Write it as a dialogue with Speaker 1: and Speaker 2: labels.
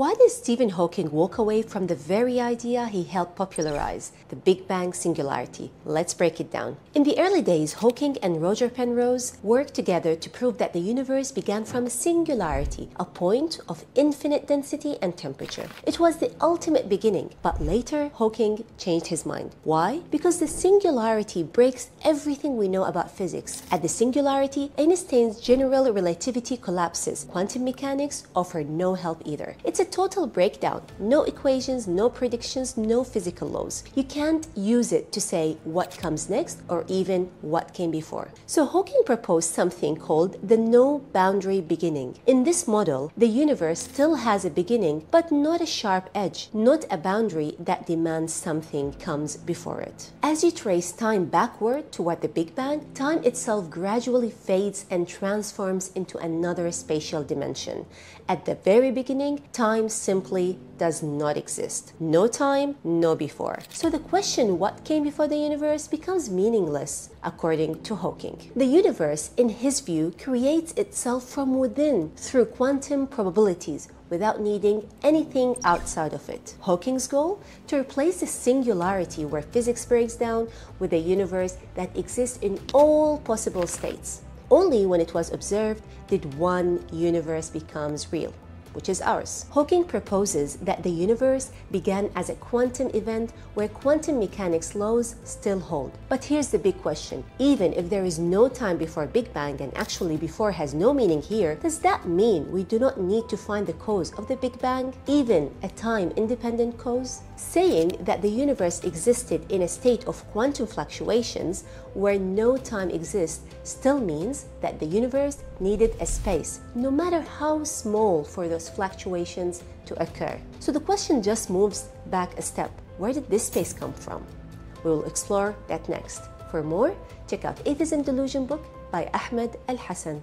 Speaker 1: Why did Stephen Hawking walk away from the very idea he helped popularize, the Big Bang singularity? Let's break it down. In the early days, Hawking and Roger Penrose worked together to prove that the universe began from a singularity, a point of infinite density and temperature. It was the ultimate beginning, but later Hawking changed his mind. Why? Because the singularity breaks everything we know about physics. At the singularity, Einstein's general relativity collapses. Quantum mechanics offer no help either. It's a total breakdown. No equations, no predictions, no physical laws. You can't use it to say what comes next or even what came before. So Hawking proposed something called the no boundary beginning. In this model, the universe still has a beginning, but not a sharp edge, not a boundary that demands something comes before it. As you trace time backward toward the Big Bang, time itself gradually fades and transforms into another spatial dimension. At the very beginning, time simply does not exist. No time, no before. So the question, what came before the universe, becomes meaningless, according to Hawking. The universe, in his view, creates itself from within through quantum probabilities without needing anything outside of it. Hawking's goal? To replace the singularity where physics breaks down with a universe that exists in all possible states. Only when it was observed did one universe becomes real which is ours. Hawking proposes that the universe began as a quantum event where quantum mechanics laws still hold. But here's the big question. Even if there is no time before Big Bang and actually before has no meaning here, does that mean we do not need to find the cause of the Big Bang, even a time-independent cause? Saying that the universe existed in a state of quantum fluctuations where no time exists still means that the universe needed a space, no matter how small, for those fluctuations to occur. So the question just moves back a step. Where did this space come from? We will explore that next. For more, check out Atheism Delusion book by Ahmed Alhasan.